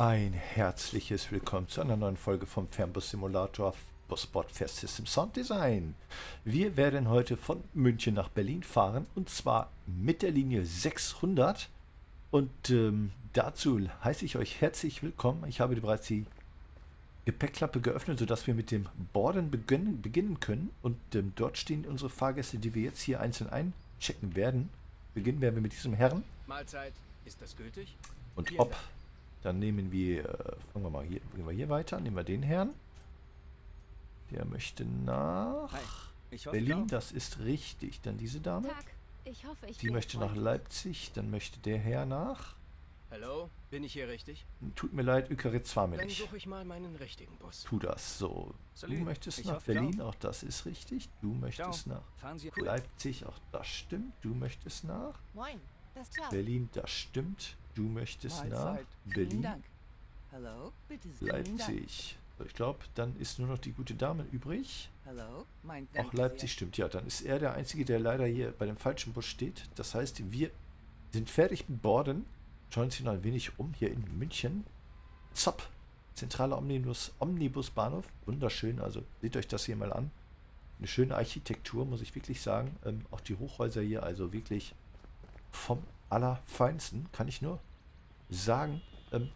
Ein herzliches Willkommen zu einer neuen Folge vom Fernbus Simulator Bussport Fair System Sound Design. Wir werden heute von München nach Berlin fahren und zwar mit der Linie 600 und ähm, dazu heiße ich euch herzlich willkommen. Ich habe bereits die Gepäckklappe geöffnet, sodass wir mit dem Borden beginnen, beginnen können und ähm, dort stehen unsere Fahrgäste, die wir jetzt hier einzeln einchecken werden. Beginnen werden wir mit diesem Herrn. Mahlzeit, ist das gültig? Und ob, Dank. Dann nehmen wir, äh, fangen wir mal hier, gehen wir hier weiter, nehmen wir den Herrn. Der möchte nach Hi, ich hoffe Berlin, das ist richtig. Dann diese Dame, Tag. Ich hoffe, ich die möchte nach. Leipzig, dann möchte der Herr nach, Hallo, bin ich hier richtig? tut mir leid, Ükeritz war mir Dann nicht. suche ich mal meinen richtigen Bus. Tu das, so. Du Salut. möchtest Ich nach hoffe, Berlin, auch das ist richtig. Du möchtest Ciao. nach. Leipzig, auch das stimmt. Du möchtest nach Moin. Das Ciao. Berlin, das stimmt. Du möchtest nach. Berlin. Leipzig. Ich glaube, dann ist nur noch die gute Dame übrig. Auch Leipzig stimmt, ja. Dann ist er der Einzige, der leider hier bei dem falschen Bus steht. Das heißt, wir sind fertig mit Borden. Schauen hier noch ein wenig um, hier in München. Zop, zentraler Omnibus, Omnibusbahnhof. Wunderschön, also seht euch das hier mal an. Eine schöne Architektur, muss ich wirklich sagen. Ähm, auch die Hochhäuser hier, also wirklich vom Allerfeinsten, kann ich nur sagen. Ähm,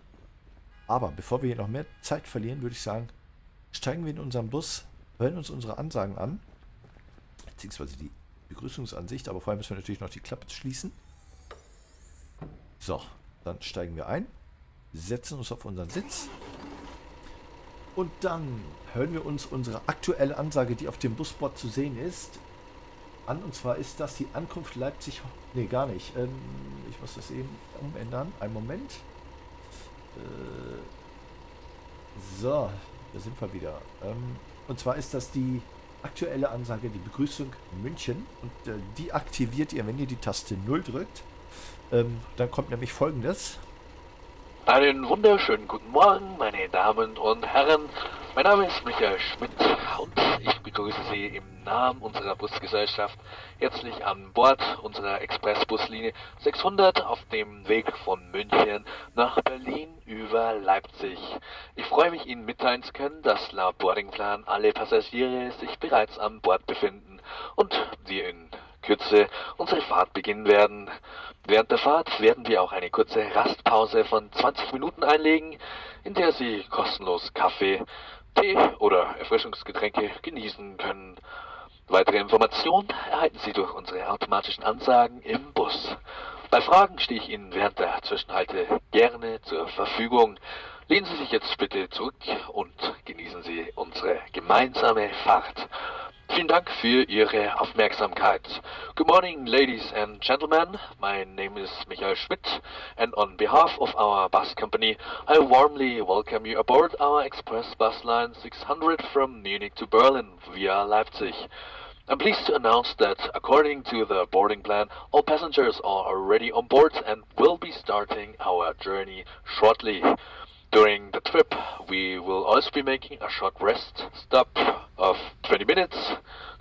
aber bevor wir hier noch mehr Zeit verlieren, würde ich sagen, steigen wir in unseren Bus, hören uns unsere Ansagen an, beziehungsweise die Begrüßungsansicht, aber vorher müssen wir natürlich noch die Klappe schließen. So, dann steigen wir ein, setzen uns auf unseren Sitz und dann hören wir uns unsere aktuelle Ansage, die auf dem Busboard zu sehen ist, an. Und zwar ist das die Ankunft Leipzig. Nee, gar nicht. Ähm, ich muss das eben umändern. Einen Moment. Äh, so, da sind wir wieder. Ähm, und zwar ist das die aktuelle Ansage, die Begrüßung München. Und äh, die aktiviert ihr, wenn ihr die Taste 0 drückt. Ähm, dann kommt nämlich folgendes. Einen wunderschönen guten Morgen, meine Damen und Herren. Mein Name ist Michael Schmidt und ich begrüße Sie im Namen unserer Busgesellschaft herzlich an Bord unserer Expressbuslinie 600 auf dem Weg von München nach Berlin über Leipzig. Ich freue mich, Ihnen mitteilen zu können, dass laut Boardingplan alle Passagiere sich bereits an Bord befinden und wir in Kürze unsere Fahrt beginnen werden. Während der Fahrt werden wir auch eine kurze Rastpause von 20 Minuten einlegen, in der Sie kostenlos Kaffee, Tee oder Erfrischungsgetränke genießen können. Weitere Informationen erhalten Sie durch unsere automatischen Ansagen im Bus. Bei Fragen stehe ich Ihnen während der Zwischenhalte gerne zur Verfügung. Lehnen Sie sich jetzt bitte zurück und genießen Sie unsere gemeinsame Fahrt. Vielen Dank für Ihre Aufmerksamkeit. Good morning, ladies and gentlemen. My name is Michael Schmidt, and on behalf of our bus company, I warmly welcome you aboard our express bus line 600 from Munich to Berlin via Leipzig. I'm pleased to announce that, according to the boarding plan, all passengers are already on board and will be starting our journey shortly. During the trip, we will also be making a short rest stop of 20 minutes,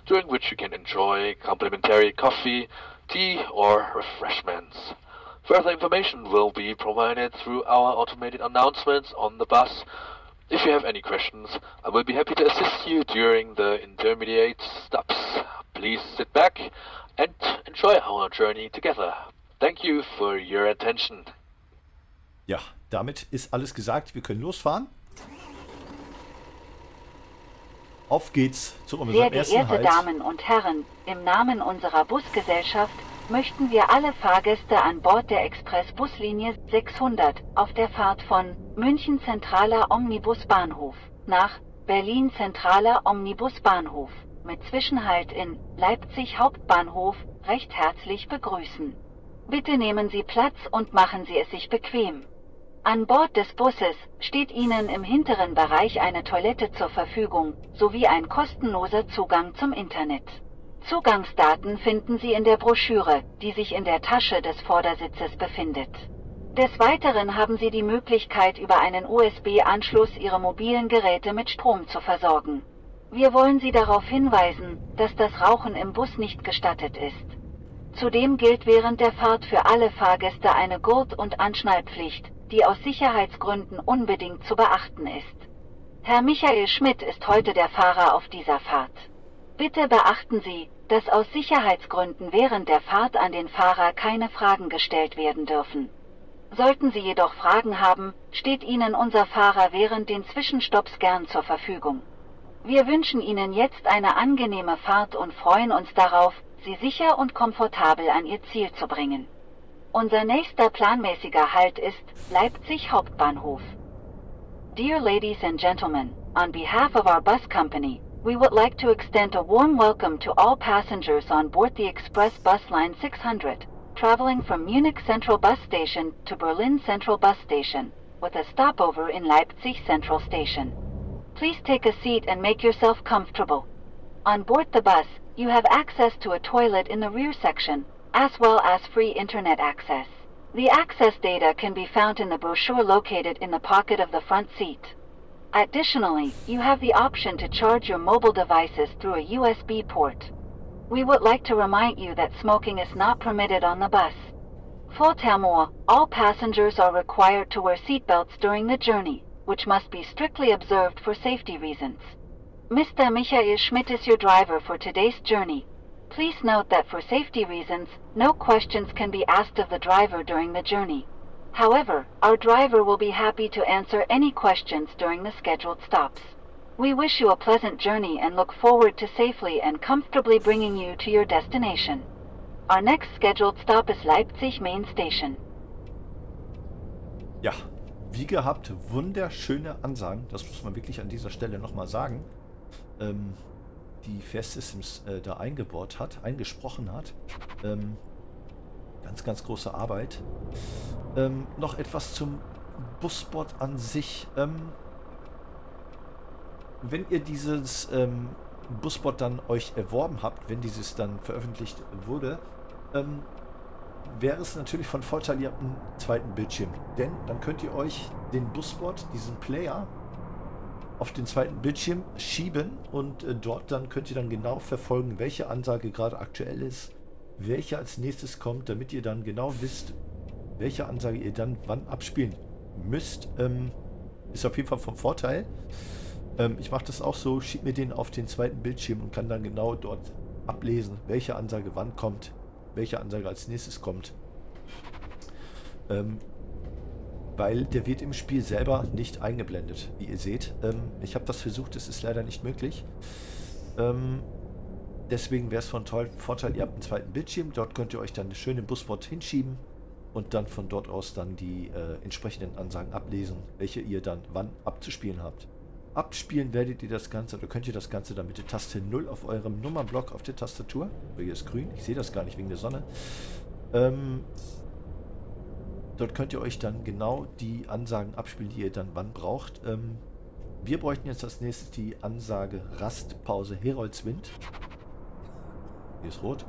during which you can enjoy complimentary coffee, tea, or refreshments. Further information will be provided through our automated announcements on the bus. If you have any questions, I will be happy to assist you during the intermediate stops. Please sit back and enjoy our journey together. Thank you for your attention. Ja, damit ist alles gesagt. Wir können losfahren. Auf geht's zu unserem Sehr ersten geehrte Halt. Damen und Herren, im Namen unserer Busgesellschaft möchten wir alle Fahrgäste an Bord der Express-Buslinie 600 auf der Fahrt von München Zentraler Omnibusbahnhof nach Berlin Zentraler Omnibusbahnhof mit Zwischenhalt in Leipzig Hauptbahnhof recht herzlich begrüßen. Bitte nehmen Sie Platz und machen Sie es sich bequem. An Bord des Busses steht Ihnen im hinteren Bereich eine Toilette zur Verfügung sowie ein kostenloser Zugang zum Internet. Zugangsdaten finden Sie in der Broschüre, die sich in der Tasche des Vordersitzes befindet. Des Weiteren haben Sie die Möglichkeit, über einen USB-Anschluss Ihre mobilen Geräte mit Strom zu versorgen. Wir wollen Sie darauf hinweisen, dass das Rauchen im Bus nicht gestattet ist. Zudem gilt während der Fahrt für alle Fahrgäste eine Gurt- und Anschnallpflicht, die aus Sicherheitsgründen unbedingt zu beachten ist. Herr Michael Schmidt ist heute der Fahrer auf dieser Fahrt. Bitte beachten Sie, dass aus Sicherheitsgründen während der Fahrt an den Fahrer keine Fragen gestellt werden dürfen. Sollten Sie jedoch Fragen haben, steht Ihnen unser Fahrer während den Zwischenstopps gern zur Verfügung. Wir wünschen Ihnen jetzt eine angenehme Fahrt und freuen uns darauf, Sie sicher und komfortabel an Ihr Ziel zu bringen. Unser nächster planmäßiger Halt ist Leipzig Hauptbahnhof. Dear ladies and gentlemen, on behalf of our bus company, we would like to extend a warm welcome to all passengers on board the Express Bus Line 600, traveling from Munich Central Bus Station to Berlin Central Bus Station, with a stopover in Leipzig Central Station. Please take a seat and make yourself comfortable. On board the bus, you have access to a toilet in the rear section, as well as free internet access. The access data can be found in the brochure located in the pocket of the front seat. Additionally, you have the option to charge your mobile devices through a USB port. We would like to remind you that smoking is not permitted on the bus. For Furthermore, all passengers are required to wear seatbelts during the journey, which must be strictly observed for safety reasons. Mr. Michael Schmidt is your driver for today's journey. Please note that for safety reasons, no questions can be asked of the driver during the journey. However, our driver will be happy to answer any questions during the scheduled stops. We wish you a pleasant journey and look forward to safely and comfortably bringing you to your destination. Our next scheduled stop is Leipzig Main Station. Ja, wie gehabt, wunderschöne Ansagen. Das muss man wirklich an dieser Stelle nochmal sagen. Ähm, die Fair Systems äh, da eingebaut hat, eingesprochen hat. Ähm, ganz, ganz große Arbeit. Ähm, noch etwas zum Busboard an sich. Ähm, wenn ihr dieses ähm, Busboard dann euch erworben habt, wenn dieses dann veröffentlicht wurde, ähm, wäre es natürlich von Vorteil, ihr habt einen zweiten Bildschirm. Denn dann könnt ihr euch den Busboard, diesen Player, auf den zweiten Bildschirm schieben und äh, dort dann könnt ihr dann genau verfolgen, welche Ansage gerade aktuell ist, welche als nächstes kommt, damit ihr dann genau wisst, welche Ansage ihr dann wann abspielen müsst. Ähm, ist auf jeden Fall vom Vorteil. Ähm, ich mache das auch so, schiebe mir den auf den zweiten Bildschirm und kann dann genau dort ablesen, welche Ansage wann kommt, welche Ansage als nächstes kommt. Ähm, weil der wird im Spiel selber nicht eingeblendet, wie ihr seht. Ähm, ich habe das versucht, es ist leider nicht möglich. Ähm, deswegen wäre es von Vorteil, ihr habt einen zweiten Bildschirm, dort könnt ihr euch dann eine schöne Buswort hinschieben und dann von dort aus dann die äh, entsprechenden Ansagen ablesen, welche ihr dann wann abzuspielen habt. Abspielen werdet ihr das Ganze, oder könnt ihr das Ganze dann mit der Taste 0 auf eurem Nummernblock auf der Tastatur. Hier ist grün, ich sehe das gar nicht wegen der Sonne. Ähm, Dort könnt ihr euch dann genau die Ansagen abspielen, die ihr dann wann braucht. Ähm, wir bräuchten jetzt als nächstes die Ansage Rastpause Heroldswind. Hier ist rot.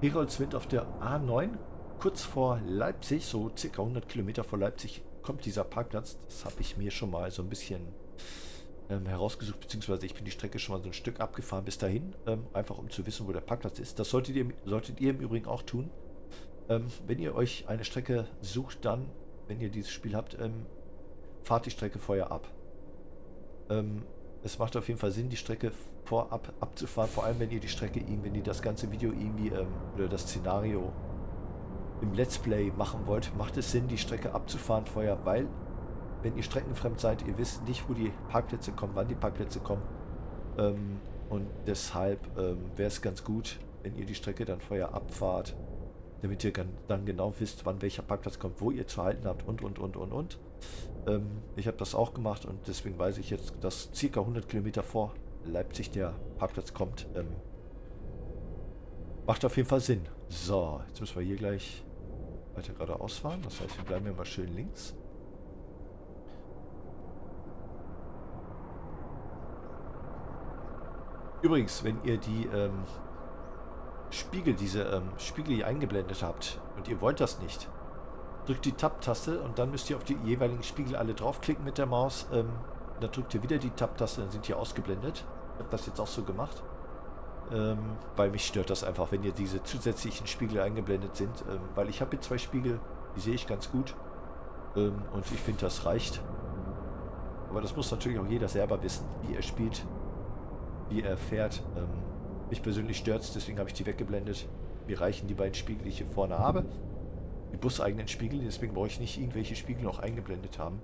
Heroldswind auf der A9, kurz vor Leipzig, so circa 100 Kilometer vor Leipzig, kommt dieser Parkplatz. Das habe ich mir schon mal so ein bisschen ähm, herausgesucht, beziehungsweise ich bin die Strecke schon mal so ein Stück abgefahren bis dahin, ähm, einfach um zu wissen, wo der Parkplatz ist. Das solltet ihr, solltet ihr im Übrigen auch tun. Ähm, wenn ihr euch eine Strecke sucht, dann, wenn ihr dieses Spiel habt, ähm, fahrt die Strecke vorher ab. Ähm, es macht auf jeden Fall Sinn, die Strecke vorab abzufahren, vor allem wenn ihr die Strecke, wenn ihr das ganze Video irgendwie ähm, oder das Szenario im Let's Play machen wollt, macht es Sinn, die Strecke abzufahren vorher, weil wenn ihr streckenfremd seid, ihr wisst nicht, wo die Parkplätze kommen, wann die Parkplätze kommen. Ähm, und deshalb ähm, wäre es ganz gut, wenn ihr die Strecke dann vorher abfahrt damit ihr dann genau wisst, wann welcher Parkplatz kommt, wo ihr zu halten habt und, und, und, und, und. Ähm, ich habe das auch gemacht und deswegen weiß ich jetzt, dass circa 100 Kilometer vor Leipzig der Parkplatz kommt. Ähm, macht auf jeden Fall Sinn. So, jetzt müssen wir hier gleich weiter geradeaus fahren. Das heißt, wir bleiben ja mal schön links. Übrigens, wenn ihr die ähm, Spiegel, diese ähm, Spiegel hier eingeblendet habt und ihr wollt das nicht, drückt die Tab-Taste und dann müsst ihr auf die jeweiligen Spiegel alle draufklicken mit der Maus. Ähm, dann drückt ihr wieder die Tab-Taste, dann sind die ausgeblendet. Ich habe das jetzt auch so gemacht. Ähm, weil mich stört das einfach, wenn ihr diese zusätzlichen Spiegel eingeblendet sind. Ähm, weil ich habe hier zwei Spiegel, die sehe ich ganz gut. Ähm, und ich finde, das reicht. Aber das muss natürlich auch jeder selber wissen, wie er spielt, wie er fährt. Mich persönlich stört es, deswegen habe ich die weggeblendet. Mir reichen die beiden Spiegel, die ich hier vorne habe. Die buseigenen Spiegel, deswegen brauche ich nicht irgendwelche Spiegel noch eingeblendet haben.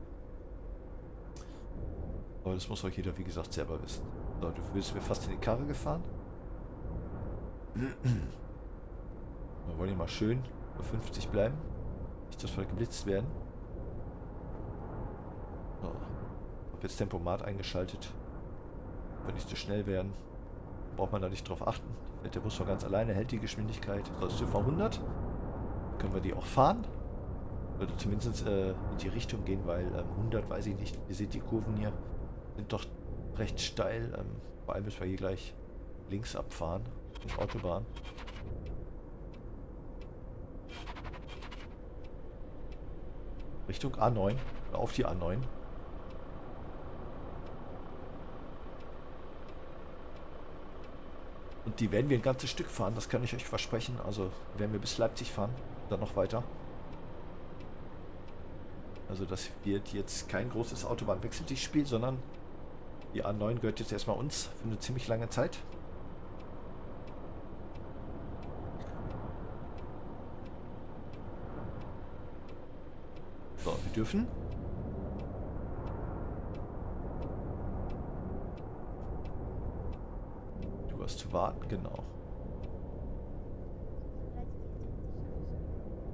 Aber das muss auch jeder, wie gesagt, selber wissen. So, du bist mir fast in die Karre gefahren. Wir wollen hier mal schön bei 50 bleiben. Nicht, dass wir geblitzt werden. So. Hab jetzt Tempomat eingeschaltet. Wenn nicht zu schnell werden, braucht man da nicht drauf achten. Der Bus von ganz alleine hält die Geschwindigkeit. So, ist für 100. Können wir die auch fahren. Würde zumindest äh, in die Richtung gehen, weil ähm, 100 weiß ich nicht. Ihr seht die Kurven hier sind doch recht steil. Ähm, vor allem müssen wir hier gleich links abfahren. Die Autobahn. Richtung A9. Oder auf die A9. Und die werden wir ein ganzes Stück fahren, das kann ich euch versprechen. Also werden wir bis Leipzig fahren, dann noch weiter. Also das wird jetzt kein großes Autobahnwechselspiel, sondern die A9 gehört jetzt erstmal uns für eine ziemlich lange Zeit. So, wir dürfen. Du hast zu warten, genau.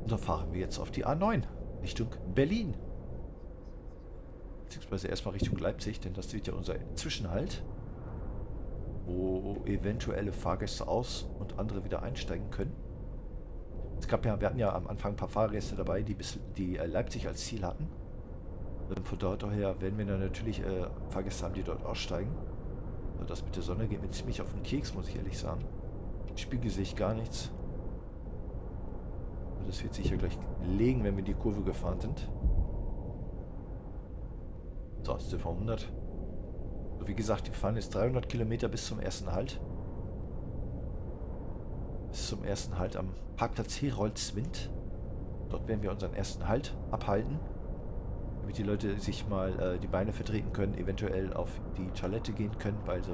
Und dann fahren wir jetzt auf die A9 Richtung Berlin. Beziehungsweise erstmal Richtung Leipzig, denn das wird ja unser Zwischenhalt, wo eventuelle Fahrgäste aus und andere wieder einsteigen können. Es gab ja, wir hatten ja am Anfang ein paar Fahrgäste dabei, die bis die äh, Leipzig als Ziel hatten. Ähm, von dort her werden wir dann natürlich äh, Fahrgäste haben, die dort aussteigen. Das mit der Sonne geht mir ziemlich auf den Keks, muss ich ehrlich sagen. Im Spiegel sehe ich gar nichts. Das wird sicher gleich legen, wenn wir die Kurve gefahren sind. So, Ziffer 100. So, wie gesagt, wir fahren jetzt 300 Kilometer bis zum ersten Halt. Bis zum ersten Halt am Parkplatz Heroldswind. Dort werden wir unseren ersten Halt abhalten. Damit die Leute sich mal äh, die Beine vertreten können, eventuell auf die Toilette gehen können, weil so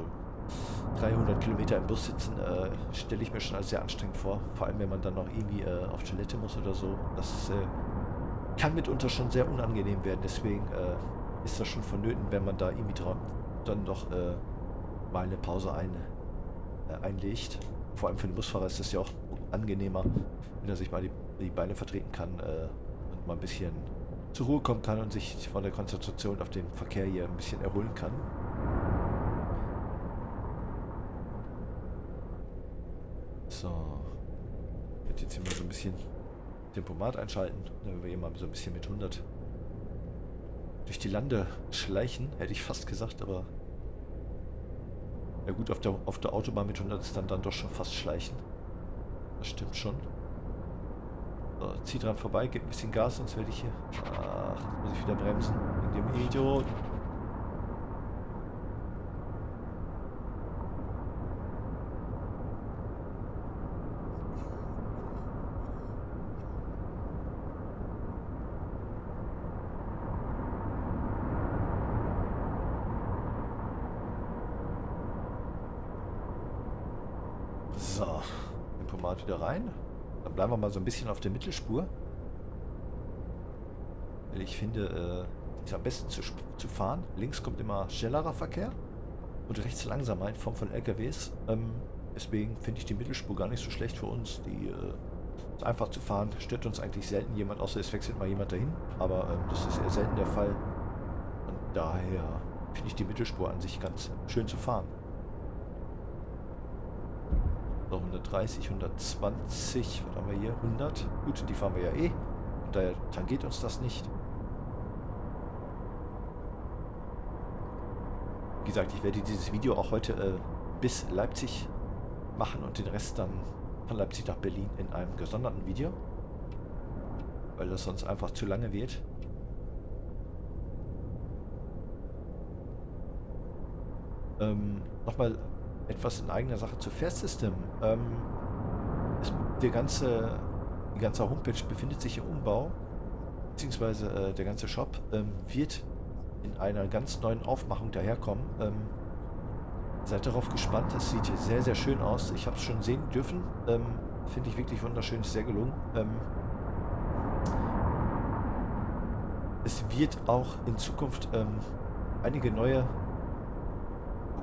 300 Kilometer im Bus sitzen, äh, stelle ich mir schon als sehr anstrengend vor. Vor allem, wenn man dann noch irgendwie äh, auf Toilette muss oder so. Das äh, kann mitunter schon sehr unangenehm werden. Deswegen äh, ist das schon vonnöten, wenn man da irgendwie dann doch äh, mal eine Pause ein, einlegt. Vor allem für den Busfahrer ist das ja auch angenehmer, wenn er sich mal die, die Beine vertreten kann und mal ein bisschen zur Ruhe kommen kann und sich von der Konzentration auf den Verkehr hier ein bisschen erholen kann. So. Ich werde jetzt hier mal so ein bisschen Tempomat einschalten, damit wir hier mal so ein bisschen mit 100 durch die Lande schleichen, hätte ich fast gesagt, aber ja gut, auf der, auf der Autobahn mit 100 ist dann, dann doch schon fast schleichen. Das stimmt schon. So, zieh dran vorbei, gib ein bisschen Gas, sonst werde ich hier... Ach, jetzt muss ich wieder bremsen. Wegen dem Idioten. wieder rein. Dann bleiben wir mal so ein bisschen auf der Mittelspur. Weil ich finde, äh, ist am besten zu, zu fahren. Links kommt immer schnellerer Verkehr und rechts langsamer in Form von LKWs. Ähm, deswegen finde ich die Mittelspur gar nicht so schlecht für uns. Die äh, ist einfach zu fahren. Stört uns eigentlich selten jemand, außer es wechselt mal jemand dahin. Aber ähm, das ist eher selten der Fall. Und daher finde ich die Mittelspur an sich ganz schön zu fahren. So, 130, 120, was haben wir hier? 100. Gut, die fahren wir ja eh. Und daher tangiert uns das nicht. Wie gesagt, ich werde dieses Video auch heute äh, bis Leipzig machen und den Rest dann von Leipzig nach Berlin in einem gesonderten Video. Weil das sonst einfach zu lange wird. Ähm, nochmal etwas in eigener Sache zu Fair System. Ähm, der ganze, die ganze Homepage befindet sich im Umbau. beziehungsweise äh, der ganze Shop, ähm, wird in einer ganz neuen Aufmachung daherkommen. Ähm, seid darauf gespannt. Es sieht hier sehr, sehr schön aus. Ich habe es schon sehen dürfen. Ähm, Finde ich wirklich wunderschön. Ist sehr gelungen. Ähm, es wird auch in Zukunft ähm, einige neue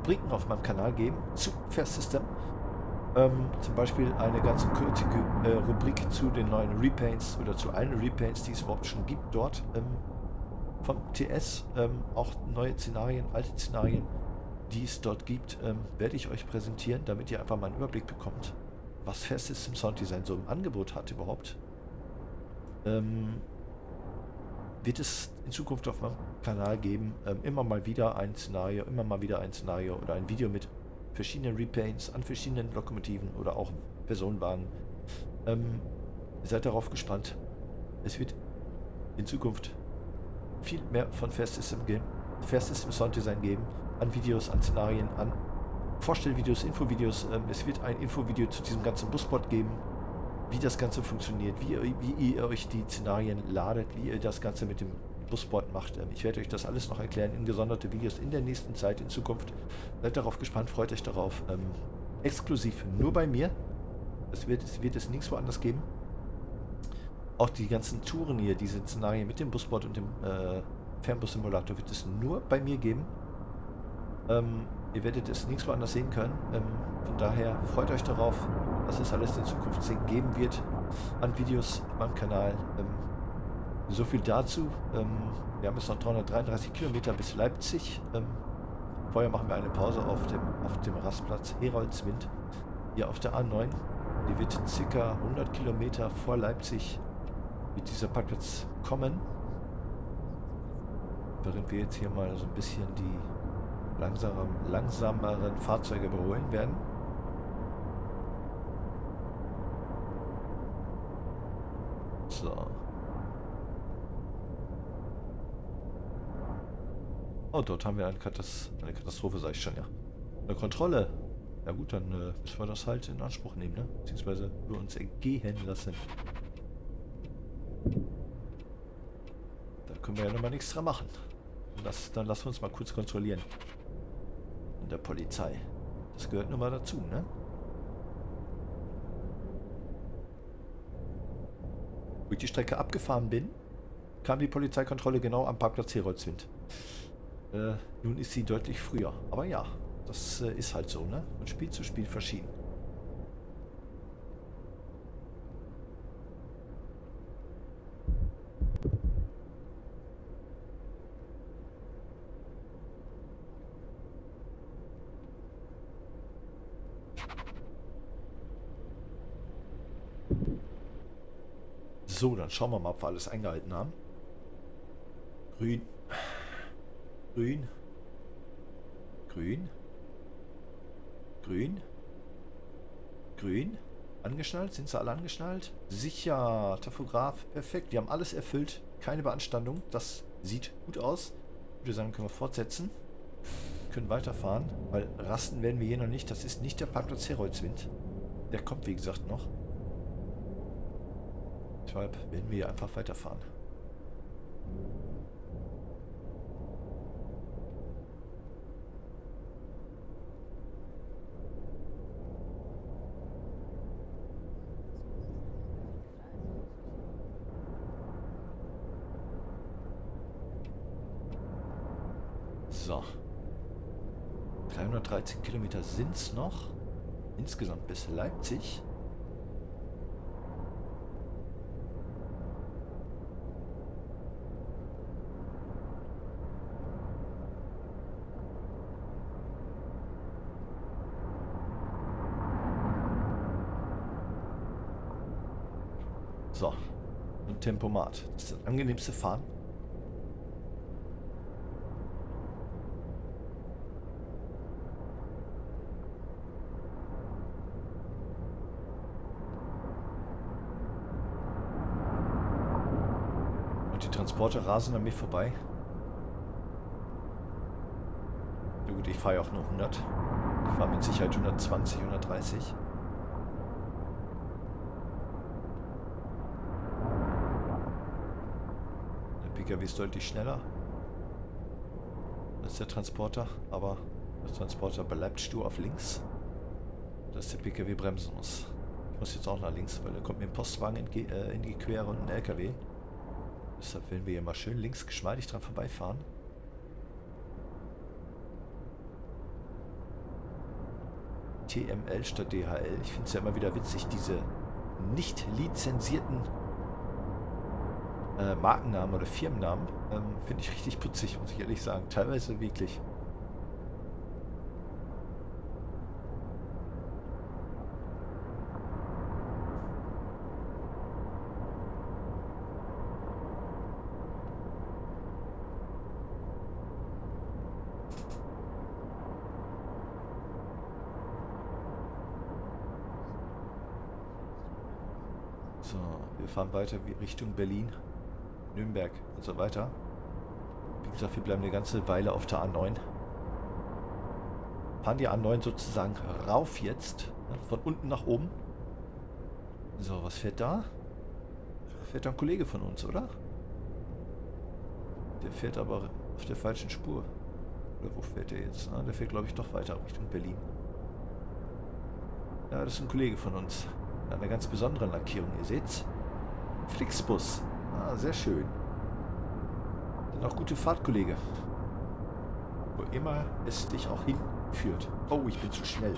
Rubriken auf meinem Kanal geben zu Fair System. Ähm, zum Beispiel eine ganz kurze äh, Rubrik zu den neuen Repaints oder zu allen Repaints, die es überhaupt schon gibt dort ähm, vom TS. Ähm, auch neue Szenarien, alte Szenarien, die es dort gibt, ähm, werde ich euch präsentieren, damit ihr einfach mal einen Überblick bekommt, was Fair System Sound Design so im Angebot hat überhaupt. Ähm, wird es in Zukunft auf meinem Kanal geben. Ähm, immer mal wieder ein Szenario, immer mal wieder ein Szenario oder ein Video mit verschiedenen Repaints an verschiedenen Lokomotiven oder auch Personenwagen. Ähm, seid darauf gespannt. Es wird in Zukunft viel mehr von Fair System geben, System Sound Design geben, an Videos, an Szenarien, an Vorstellvideos, Infovideos. Ähm, es wird ein Infovideo zu diesem ganzen Busbot geben, wie das Ganze funktioniert, wie, wie ihr euch die Szenarien ladet, wie ihr das Ganze mit dem Busboard macht. Ähm, ich werde euch das alles noch erklären in gesonderte Videos in der nächsten Zeit, in Zukunft. Seid darauf gespannt, freut euch darauf. Ähm, exklusiv nur bei mir. Es wird, es wird es nirgendwo anders geben. Auch die ganzen Touren hier, diese Szenarien mit dem Busboard und dem äh, Fernbus-Simulator wird es nur bei mir geben. Ähm, ihr werdet es nirgendwo anders sehen können. Ähm, von daher freut euch darauf was es alles in Zukunft geben wird an Videos auf meinem Kanal. Ähm, so viel dazu. Ähm, wir haben jetzt noch 333 Kilometer bis Leipzig. Ähm, vorher machen wir eine Pause auf dem, auf dem Rastplatz Heroldswind hier auf der A9. Die wird circa 100 Kilometer vor Leipzig mit dieser Parkplatz kommen. Während wir jetzt hier mal so ein bisschen die langsameren, langsameren Fahrzeuge überholen werden. So. Oh, dort haben wir eine, Katast eine Katastrophe, sag ich schon, ja. Eine Kontrolle. Ja gut, dann äh, müssen wir das halt in Anspruch nehmen, ne? Beziehungsweise wir uns entgehen lassen. Da können wir ja nochmal nichts dran machen. Das, dann lassen wir uns mal kurz kontrollieren. In der Polizei. Das gehört nun mal dazu, ne? Wo ich die Strecke abgefahren bin, kam die Polizeikontrolle genau am Parkplatz Heroldswind. Äh, nun ist sie deutlich früher. Aber ja, das äh, ist halt so, ne? Von Spiel zu Spiel verschieden. So, dann schauen wir mal, ob wir alles eingehalten haben. Grün. Grün. Grün. Grün. Grün. Angeschnallt? Sind sie alle angeschnallt? Sicher. Tachograph. Perfekt. Wir haben alles erfüllt. Keine Beanstandung. Das sieht gut aus. Ich würde sagen, können wir fortsetzen. Können weiterfahren, weil rasten werden wir hier noch nicht. Das ist nicht der Parkplatz Heroldswind. Der kommt, wie gesagt, noch. Deshalb werden wir hier einfach weiterfahren. So. 313 Kilometer sind es noch. Insgesamt bis Leipzig. So. Und Tempomat. Das ist das angenehmste Fahren. Und die Transporter rasen an mir vorbei. Na gut, ich fahre ja auch nur 100. Ich fahre mit Sicherheit 120, 130. PKW ist deutlich schneller als der Transporter, aber der Transporter bleibt stur auf links, dass der PKW bremsen muss. Ich muss jetzt auch nach links, weil da kommt mir ein Postwagen in, äh, in die Quere und ein LKW. Deshalb werden wir hier mal schön links geschmeidig dran vorbeifahren. TML statt DHL. Ich finde es ja immer wieder witzig, diese nicht lizenzierten äh, Markennamen oder Firmennamen. Ähm, finde ich richtig putzig, muss ich ehrlich sagen. Teilweise wirklich. fahren weiter Richtung Berlin, Nürnberg und so weiter. Wie gesagt, wir bleiben eine ganze Weile auf der A9. Fahren die A9 sozusagen rauf jetzt, ne, von unten nach oben. So, was fährt da? Fährt da ein Kollege von uns, oder? Der fährt aber auf der falschen Spur. Oder wo fährt der jetzt? Ah, der fährt, glaube ich, doch weiter Richtung Berlin. Ja, das ist ein Kollege von uns. Eine ganz besondere Lackierung, ihr seht's. Flixbus. Ah, sehr schön. Dann auch gute Fahrt, Kollege. Wo immer es dich auch hinführt. Oh, ich bin zu schnell.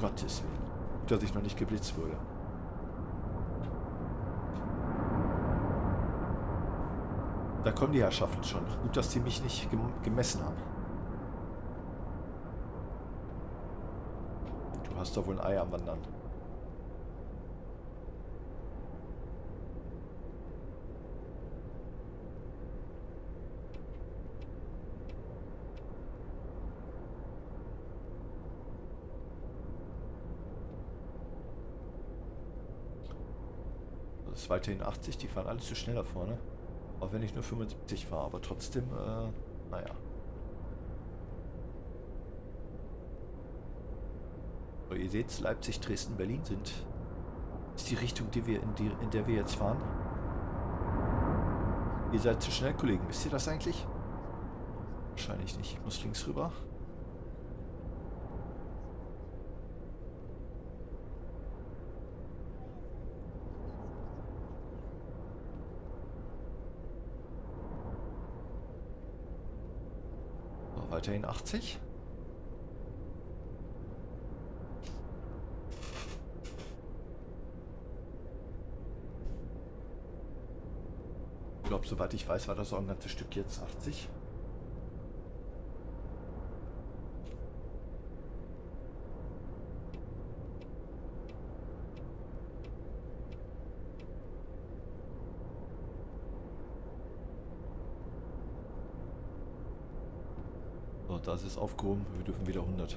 Gottes Willen. Dass ich noch nicht geblitzt wurde. Da kommen die Herrschaften schon. Gut, dass die mich nicht gemessen haben. Du hast doch wohl ein Ei am Wandern. Weiterhin 80, die fahren alles zu schnell da vorne. Auch wenn ich nur 75 fahre, aber trotzdem, äh, naja. So, ihr seht, Leipzig, Dresden, Berlin sind. Ist die Richtung, die wir in, die, in der wir jetzt fahren. Ihr seid zu schnell, Kollegen. Wisst ihr das eigentlich? Wahrscheinlich nicht. Ich muss links rüber. Weiterhin 80. Ich glaube, soweit ich weiß, war das auch ein ganzes Stück jetzt 80. das ist aufgehoben. Wir dürfen wieder 100.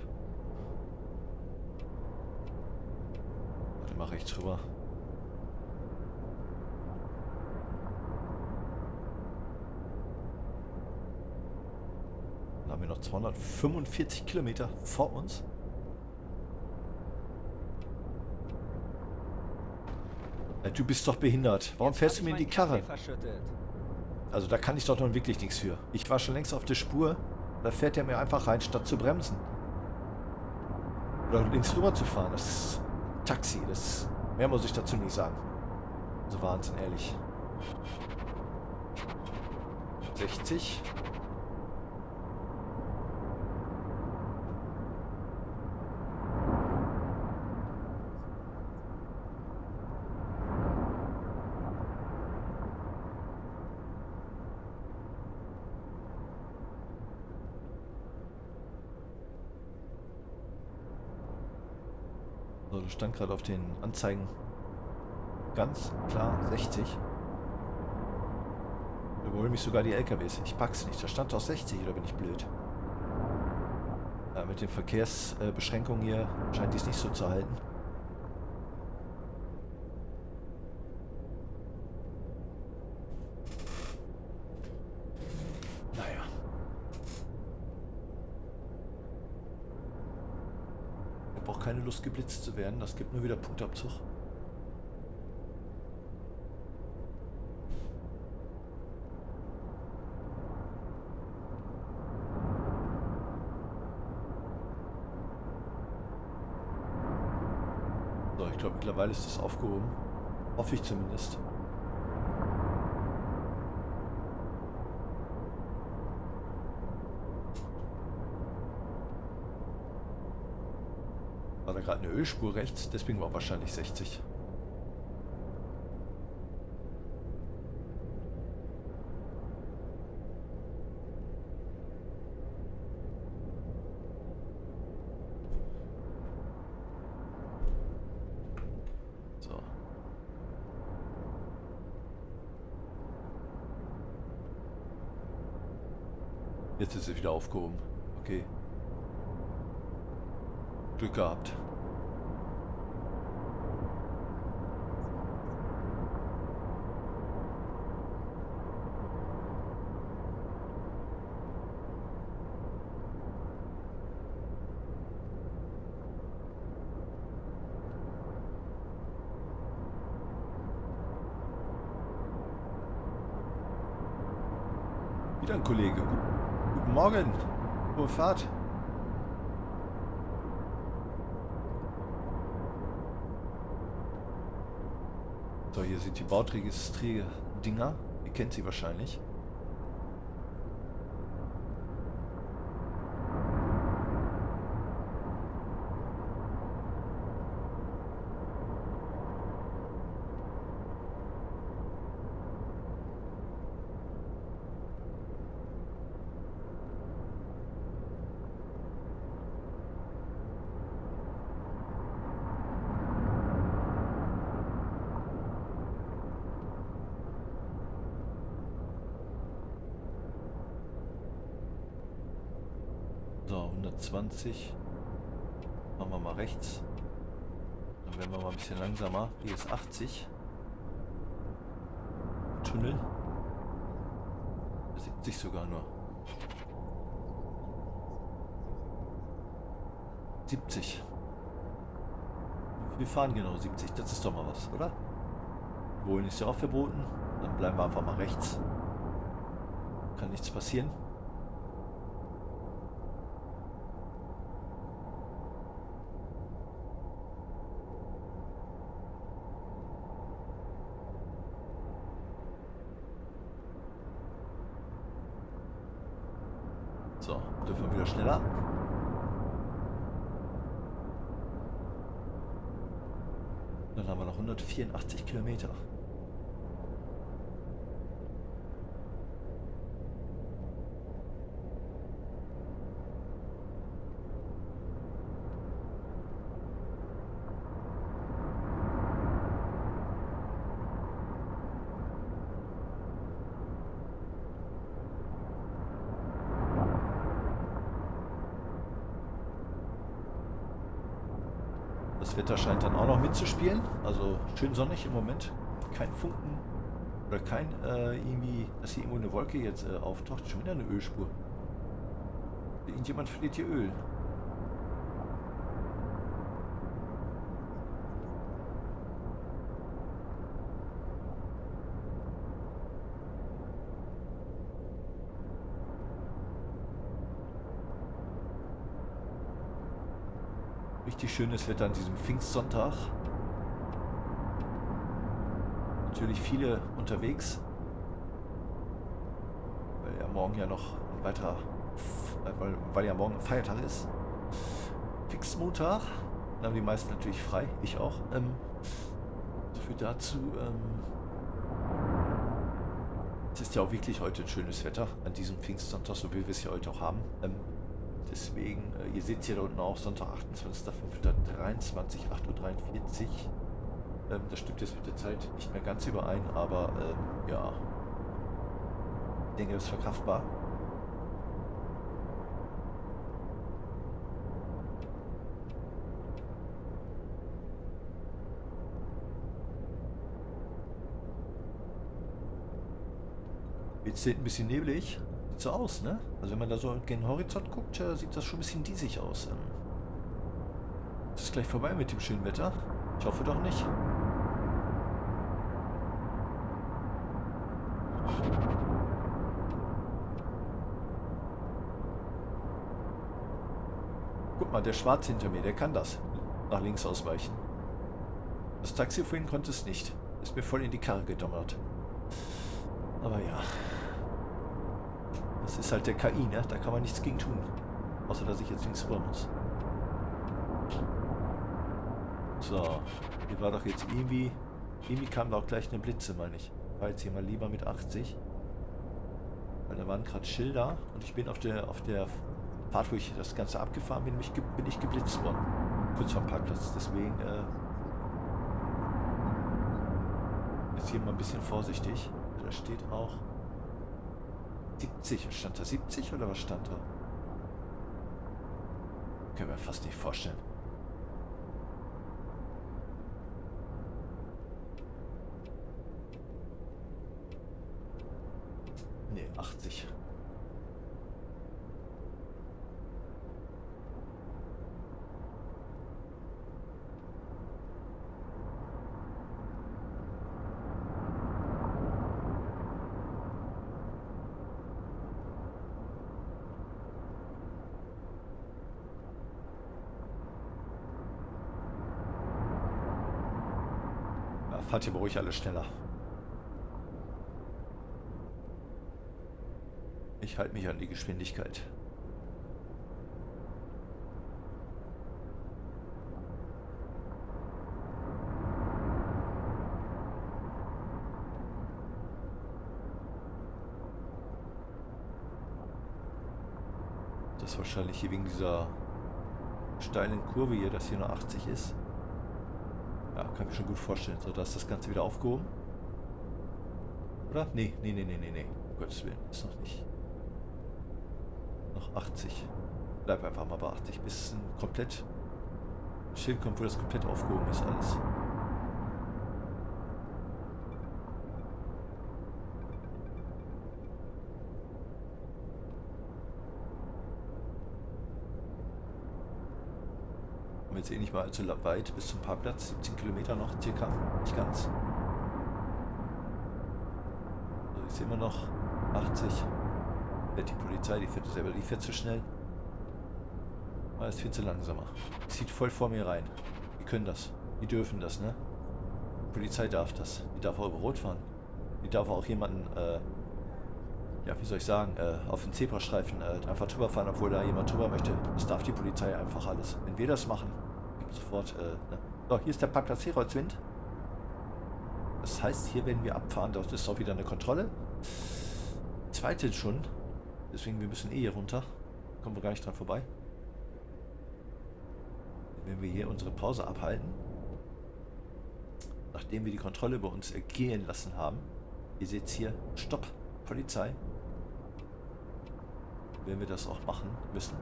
Warte mal rechts rüber. Dann haben wir noch 245 Kilometer vor uns. Ja, du bist doch behindert. Warum Jetzt fährst du mir in die Karre? Also da kann ich doch noch wirklich nichts für. Ich war schon längst auf der Spur. Da fährt er mir einfach rein, statt zu bremsen. Oder links rüber zu fahren. Das ist Taxi. Das, mehr muss ich dazu nicht sagen. So Wahnsinn, ehrlich. 60. stand gerade auf den Anzeigen ganz klar 60. Überholen mich sogar die LKWs. Ich pack's nicht. Da stand doch 60 oder bin ich blöd? Ja, mit den Verkehrsbeschränkungen hier scheint dies nicht so zu halten. ausgeblitzt zu werden. Das gibt nur wieder Punktabzug. So, ich glaube mittlerweile ist das aufgehoben. Hoffe ich zumindest. Ölspur rechts, deswegen war wahrscheinlich 60. So. Jetzt ist es wieder aufgehoben. Okay. Glück gehabt. Kollege. Guten Morgen. Gute Fahrt. So, hier sind die Bauträgerdinger. Ihr kennt sie wahrscheinlich. So, 120. Machen wir mal rechts. Dann werden wir mal ein bisschen langsamer. Hier ist 80. Tunnel. 70 sogar nur. 70. Wir fahren genau 70. Das ist doch mal was, oder? Wohlen ist ja auch verboten. Dann bleiben wir einfach mal rechts. Kann nichts passieren. So, wieder schneller. Dann haben wir noch 184 Kilometer. Wetter scheint dann auch noch mitzuspielen. Also schön sonnig im Moment. Kein Funken oder kein äh, irgendwie, dass hier irgendwo eine Wolke jetzt äh, auftaucht. Schon wieder eine Ölspur. Irgendjemand verliert hier Öl. Richtig schönes Wetter an diesem Pfingstsonntag. Natürlich viele unterwegs. Weil ja morgen ja noch ein weiterer, weil, weil ja morgen Feiertag ist. Pfingstmontag. Dann haben die meisten natürlich frei. Ich auch. Ähm, so viel dazu. Ähm, es ist ja auch wirklich heute ein schönes Wetter an diesem Pfingstsonntag, so wie wir es ja heute auch haben. Ähm, Deswegen, äh, ihr seht hier da unten auch Sonntag 28.05.23, 8.43 Uhr. Ähm, das stimmt jetzt mit der Zeit nicht mehr ganz überein, aber ähm, ja. Ich denke, das ist verkraftbar. Jetzt ist ein bisschen neblig. So aus, ne? Also wenn man da so gen den Horizont guckt, sieht das schon ein bisschen diesig aus. Ähm. Ist es gleich vorbei mit dem schönen Wetter? Ich hoffe doch nicht. Guck mal, der Schwarz hinter mir, der kann das. Nach links ausweichen. Das Taxi vorhin konnte es nicht. Ist mir voll in die Karre gedonnert. Aber ja. Das ist halt der KI, ne? Da kann man nichts gegen tun. Außer, dass ich jetzt links rüber muss. So. Hier war doch jetzt irgendwie... Irgendwie kam da auch gleich eine Blitze, meine ich. War jetzt hier mal lieber mit 80. Weil da waren gerade Schilder und ich bin auf der auf der Fahrt, wo ich das Ganze abgefahren bin, mich, bin ich geblitzt worden. Kurz vom Parkplatz. Deswegen äh, ist hier mal ein bisschen vorsichtig. Da steht auch 70. Stand da 70 oder was stand da? Können wir fast nicht vorstellen. Ne, 80. fahrt ihr aber ruhig alle schneller. Ich halte mich an die Geschwindigkeit. Das ist wahrscheinlich hier wegen dieser steilen Kurve hier, dass hier nur 80 ist. Kann ich schon gut vorstellen. So, da ist das Ganze wieder aufgehoben. Oder? Nee, nee, nee, nee, nee, nee. Um Gottes Willen, ist noch nicht. Noch 80. Bleib einfach mal bei 80, bis ein komplett Schild kommt, wo das komplett aufgehoben ist alles. Jetzt eh nicht mal allzu weit bis zum Parkplatz. 17 Kilometer noch circa. Nicht ganz. So, ich sehe immer noch 80. Die Polizei, die fährt selber, die fährt zu schnell. Aber ist viel zu langsamer. Zieht voll vor mir rein. Die können das. Die dürfen das, ne? Die Polizei darf das. Die darf auch über Rot fahren. Die darf auch jemanden, äh, ja, wie soll ich sagen, äh, auf den Zebrastreifen äh, einfach drüber fahren, obwohl da jemand drüber möchte. Das darf die Polizei einfach alles. Wenn wir das machen, sofort. Äh, ne? So, hier ist der Parkplatz Heroldswind. Das heißt, hier werden wir abfahren. Dort ist auch wieder eine Kontrolle. Zweite schon. Deswegen, wir müssen eh hier runter. Kommen wir gar nicht dran vorbei. Wenn wir hier unsere Pause abhalten. Nachdem wir die Kontrolle bei uns ergehen lassen haben. Ihr seht hier, Stopp, Polizei. Wenn wir das auch machen müssen.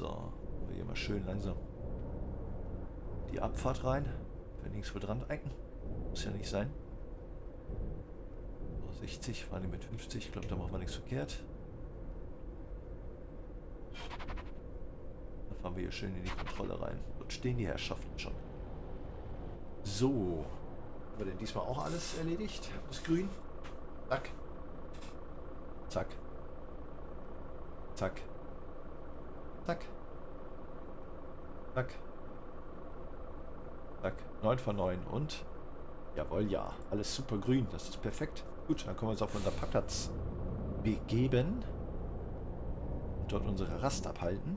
So, wir hier mal schön langsam die Abfahrt rein. Wenn links vor dran eiken. Muss ja nicht sein. 60, fahren die mit 50. Ich glaube, da machen wir nichts verkehrt. Dann fahren wir hier schön in die Kontrolle rein. Dort stehen die Herrschaften schon. So. Haben wir denn diesmal auch alles erledigt? Das Grün. Zack. Zack. Zack. Zack. Zack. Zack. 9 von 9 und jawohl, ja. Alles super grün. Das ist perfekt. Gut, dann können wir uns auf unseren Parkplatz begeben und dort unsere Rast abhalten.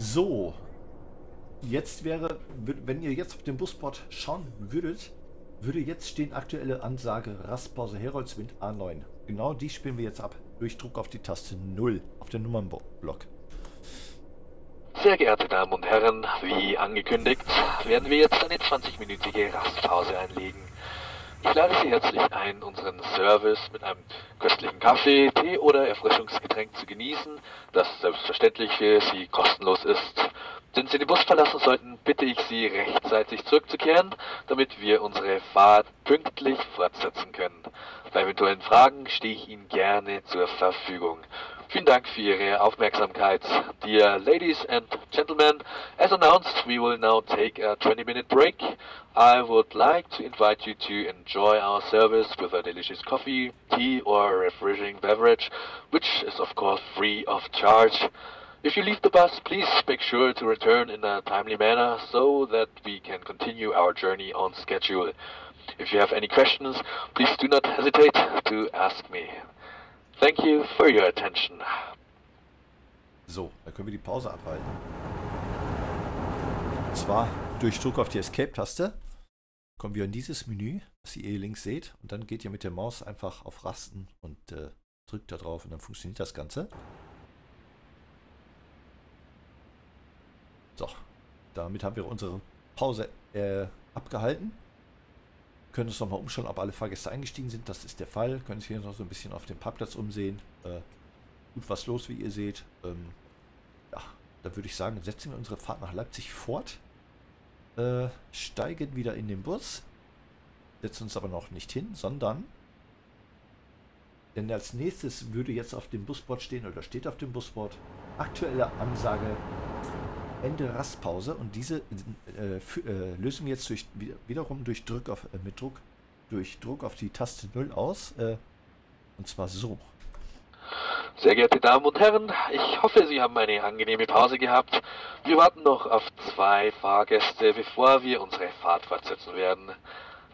So. Jetzt wäre, wenn ihr jetzt auf dem Busboard schauen würdet, würde jetzt stehen aktuelle Ansage Rastpause Heroldswind A9. Genau die spielen wir jetzt ab. Durch Druck auf die Taste 0 auf den Nummernblock. Sehr geehrte Damen und Herren, wie angekündigt, werden wir jetzt eine 20-minütige Rastpause einlegen. Ich lade Sie herzlich ein, unseren Service mit einem köstlichen Kaffee, Tee oder Erfrischungsgetränk zu genießen, das selbstverständlich für Sie kostenlos ist. Wenn Sie den Bus verlassen sollten, bitte ich Sie rechtzeitig zurückzukehren, damit wir unsere Fahrt pünktlich fortsetzen können. Bei eventuellen Fragen stehe ich Ihnen gerne zur Verfügung. Vielen Dank für Ihre Aufmerksamkeit. Dear ladies and gentlemen, as announced, we will now take a 20-minute break. I would like to invite you to enjoy our service with a delicious coffee, tea or refreshing beverage, which is of course free of charge. If you leave the bus, please make sure to return in a timely manner so that we can continue our journey on schedule. If you have any questions, please do not hesitate to ask me. Thank you for your attention. So, dann können wir die Pause abhalten. Und zwar durch Druck auf die Escape-Taste kommen wir in dieses Menü, das ihr hier links seht. Und dann geht ihr mit der Maus einfach auf Rasten und äh, drückt da drauf und dann funktioniert das Ganze. So, damit haben wir unsere Pause äh, abgehalten können uns nochmal umschauen, ob alle Fahrgäste eingestiegen sind. Das ist der Fall. Können sich hier noch so ein bisschen auf dem Parkplatz umsehen. Äh, gut was los, wie ihr seht. Ähm, ja, da würde ich sagen, setzen wir unsere Fahrt nach Leipzig fort. Äh, steigen wieder in den Bus. Setzen uns aber noch nicht hin, sondern... Denn als nächstes würde jetzt auf dem Busboard stehen, oder steht auf dem Busboard, aktuelle Ansage Ende Rastpause und diese äh, äh, lösen wir jetzt durch, wiederum durch Druck auf, äh, mit Druck, durch Druck auf die Taste 0 aus. Äh, und zwar so. Sehr geehrte Damen und Herren, ich hoffe, Sie haben eine angenehme Pause gehabt. Wir warten noch auf zwei Fahrgäste, bevor wir unsere Fahrt fortsetzen werden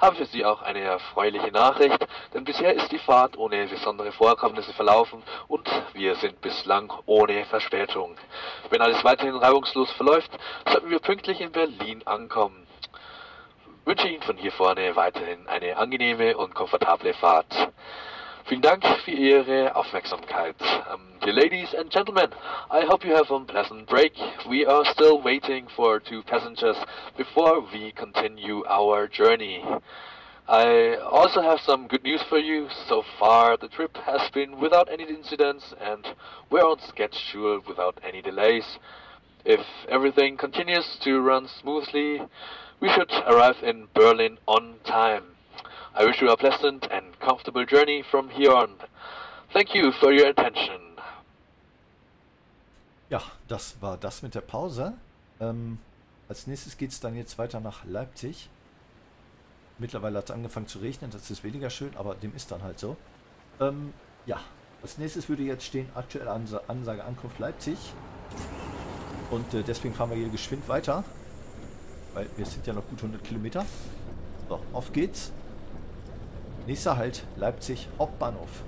habe für Sie auch eine erfreuliche Nachricht, denn bisher ist die Fahrt ohne besondere Vorkommnisse verlaufen und wir sind bislang ohne Verspätung. Wenn alles weiterhin reibungslos verläuft, sollten wir pünktlich in Berlin ankommen. Ich wünsche Ihnen von hier vorne weiterhin eine angenehme und komfortable Fahrt. Vielen Dank für Ihre Aufmerksamkeit. Um, dear ladies and gentlemen, I hope you have a pleasant break. We are still waiting for two passengers before we continue our journey. I also have some good news for you. So far, the trip has been without any incidents and we're on schedule without any delays. If everything continues to run smoothly, we should arrive in Berlin on time. I wish you a pleasant and comfortable journey from here on. Thank you for your attention. Ja, das war das mit der Pause. Ähm, als nächstes geht es dann jetzt weiter nach Leipzig. Mittlerweile hat es angefangen zu regnen, das ist weniger schön, aber dem ist dann halt so. Ähm, ja, als nächstes würde jetzt stehen aktuelle Ansage Ankunft Leipzig. Und äh, deswegen fahren wir hier geschwind weiter. Weil wir sind ja noch gut 100 Kilometer. So, auf geht's. Nächster Halt Leipzig Hauptbahnhof.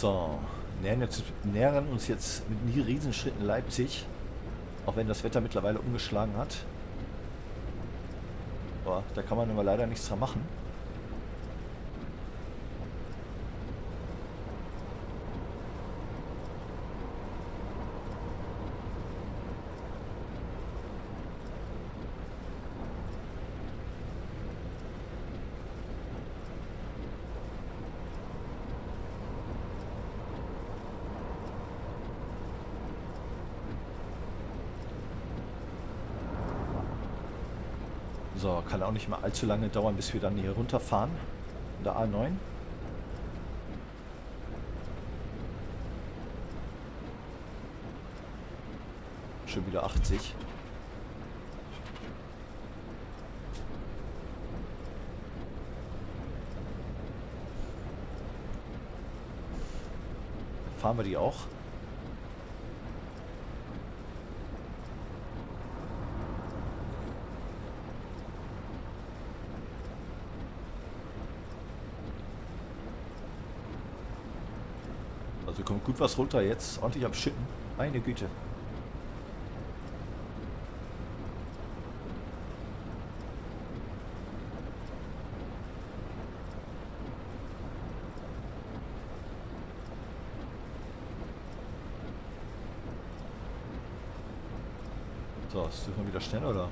So, nähern, jetzt, nähern uns jetzt mit Riesenschritten Leipzig. Auch wenn das Wetter mittlerweile umgeschlagen hat. Aber da kann man aber leider nichts dran machen. So, kann auch nicht mehr allzu lange dauern, bis wir dann hier runterfahren. In der A9. Schon wieder 80. Fahren wir die auch? Also kommt gut was runter jetzt. Ordentlich am Schütten. Meine Güte. So, ist mal wieder schnell oder?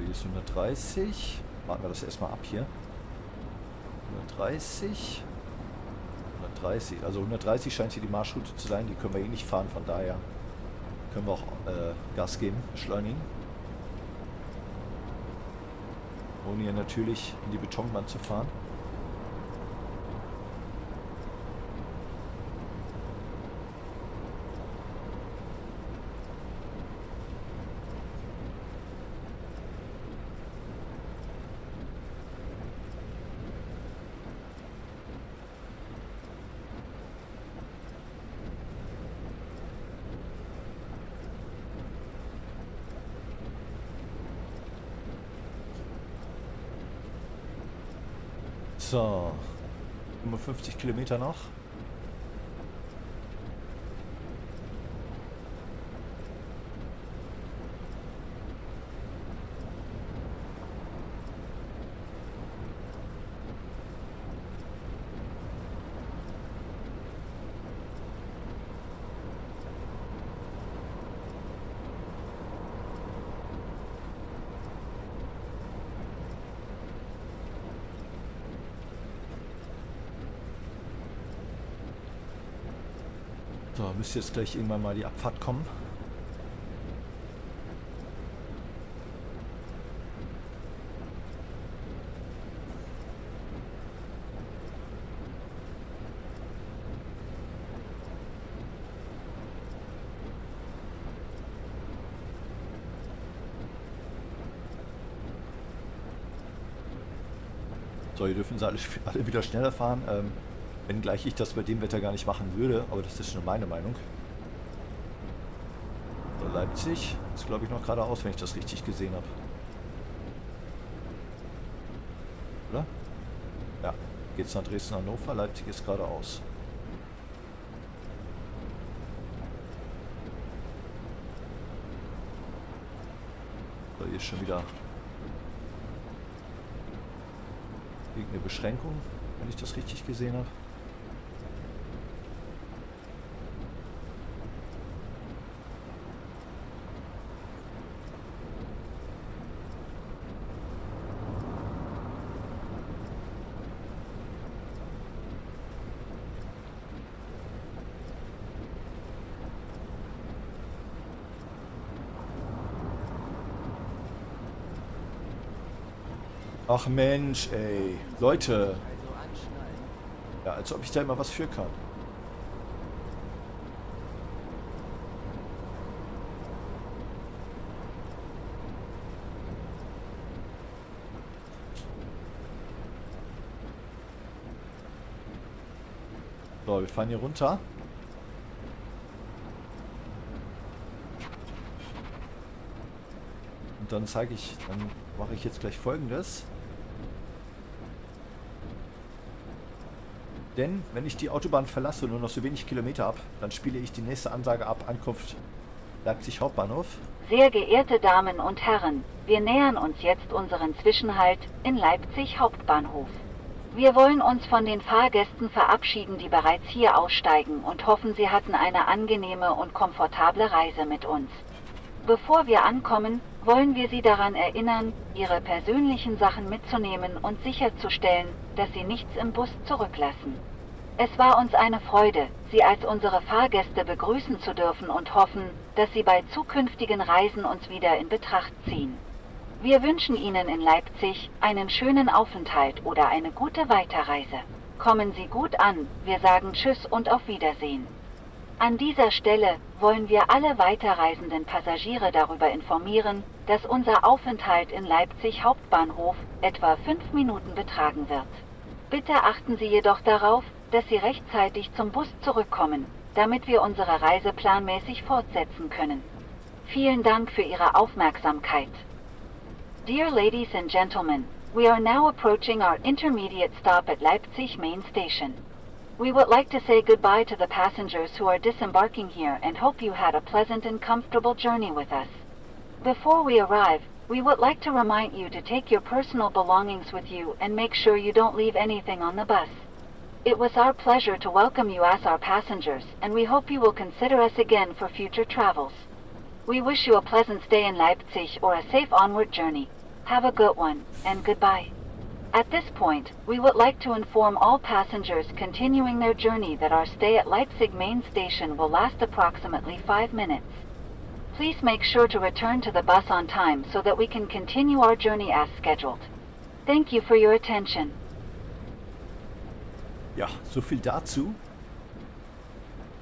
Hier ist 130. Warten wir das erstmal ab hier. 130. 130. Also 130 scheint hier die Marschroute zu sein. Die können wir eh nicht fahren, von daher können wir auch äh, Gas geben, beschleunigen. Ohne hier natürlich in die Betonwand zu fahren. So. 55 Kilometer noch. So, jetzt gleich irgendwann mal die Abfahrt kommen. So, hier dürfen sie alle, alle wieder schneller fahren. Ähm, Wenngleich ich das bei dem Wetter gar nicht machen würde, aber das ist nur meine Meinung. So, Leipzig ist glaube ich noch geradeaus, wenn ich das richtig gesehen habe. Oder? Ja, geht's nach Dresden-Hannover, Leipzig ist geradeaus. Hier ist schon wieder irgendeine Beschränkung, wenn ich das richtig gesehen habe. Ach Mensch, ey. Leute. Ja, als ob ich da immer was für kann. So, wir fahren hier runter. Und dann zeige ich, dann mache ich jetzt gleich folgendes. Denn wenn ich die Autobahn verlasse und nur noch so wenig Kilometer habe, dann spiele ich die nächste Ansage ab, Ankunft Leipzig Hauptbahnhof. Sehr geehrte Damen und Herren, wir nähern uns jetzt unseren Zwischenhalt in Leipzig Hauptbahnhof. Wir wollen uns von den Fahrgästen verabschieden, die bereits hier aussteigen und hoffen, Sie hatten eine angenehme und komfortable Reise mit uns. Bevor wir ankommen, wollen wir Sie daran erinnern, Ihre persönlichen Sachen mitzunehmen und sicherzustellen, dass Sie nichts im Bus zurücklassen. Es war uns eine Freude, Sie als unsere Fahrgäste begrüßen zu dürfen und hoffen, dass Sie bei zukünftigen Reisen uns wieder in Betracht ziehen. Wir wünschen Ihnen in Leipzig einen schönen Aufenthalt oder eine gute Weiterreise. Kommen Sie gut an, wir sagen Tschüss und auf Wiedersehen. An dieser Stelle wollen wir alle weiterreisenden Passagiere darüber informieren, dass unser Aufenthalt in Leipzig Hauptbahnhof etwa fünf Minuten betragen wird. Bitte achten Sie jedoch darauf, dass Sie rechtzeitig zum Bus zurückkommen, damit wir unsere Reise planmäßig fortsetzen können. Vielen Dank für Ihre Aufmerksamkeit. Dear ladies and gentlemen, We are now approaching our intermediate stop at Leipzig main station. We would like to say goodbye to the passengers who are disembarking here and hope you had a pleasant and comfortable journey with us. Before we arrive, we would like to remind you to take your personal belongings with you and make sure you don't leave anything on the bus. It was our pleasure to welcome you as our passengers, and we hope you will consider us again for future travels. We wish you a pleasant stay in Leipzig or a safe onward journey. Have a good one, and goodbye. At this point, we would like to inform all passengers continuing their journey that our stay at Leipzig main station will last approximately five minutes. Please make sure to return to the bus on time so that we can continue our journey as scheduled. Thank you for your attention. Ja, so viel dazu.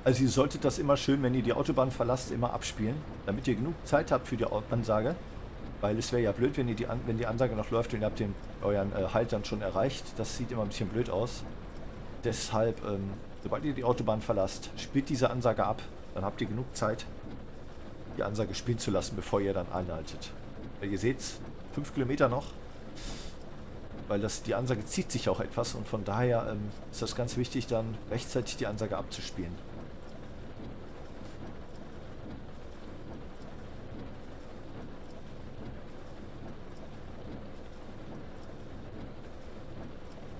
Also ihr solltet das immer schön, wenn ihr die Autobahn verlasst, immer abspielen, damit ihr genug Zeit habt für die Ansage. Weil es wäre ja blöd, wenn, ihr die, wenn die Ansage noch läuft und ihr habt den, euren äh, Halt dann schon erreicht. Das sieht immer ein bisschen blöd aus. Deshalb, ähm, sobald ihr die Autobahn verlasst, spielt diese Ansage ab. Dann habt ihr genug Zeit, die Ansage spielen zu lassen, bevor ihr dann anhaltet. Weil ihr seht, 5 Kilometer noch. Weil das, die Ansage zieht sich auch etwas und von daher ähm, ist das ganz wichtig, dann rechtzeitig die Ansage abzuspielen.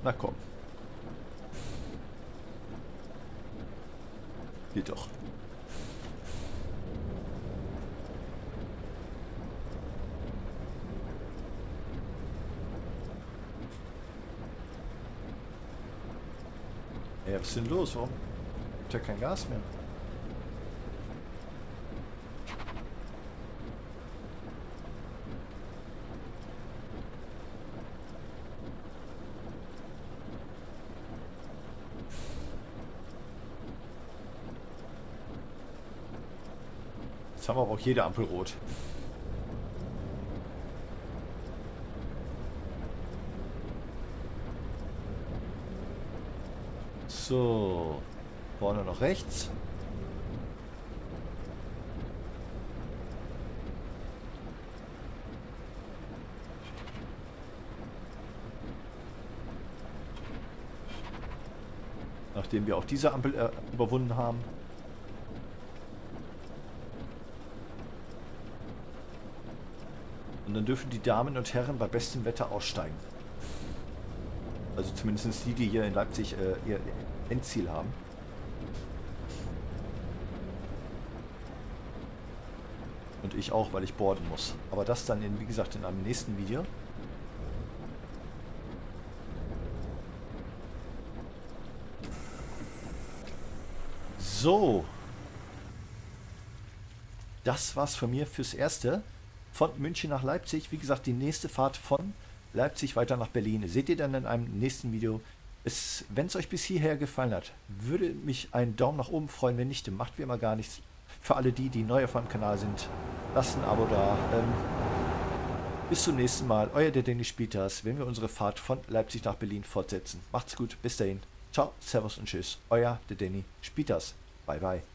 Na komm. Geht doch. Ja, was ist denn los? Warum gibt ja kein Gas mehr? Jetzt haben wir aber auch jede Ampel rot. So. Vorne noch rechts. Nachdem wir auch diese Ampel äh, überwunden haben. Und dann dürfen die Damen und Herren bei bestem Wetter aussteigen. Also zumindest die, die hier in Leipzig äh, ihr Endziel haben. Und ich auch, weil ich boarden muss. Aber das dann, in, wie gesagt, in einem nächsten Video. So. Das war's von mir fürs Erste von München nach Leipzig. Wie gesagt, die nächste Fahrt von Leipzig weiter nach Berlin. Seht ihr dann in einem nächsten Video. Wenn es euch bis hierher gefallen hat, würde mich ein Daumen nach oben freuen. Wenn nicht, macht wie immer gar nichts. Für alle die, die neu auf meinem Kanal sind, lasst ein Abo da. Ähm, bis zum nächsten Mal. Euer der Danny Spieters, wenn wir unsere Fahrt von Leipzig nach Berlin fortsetzen. Macht's gut. Bis dahin. Ciao, Servus und Tschüss. Euer der Danny Spieters. Bye, bye.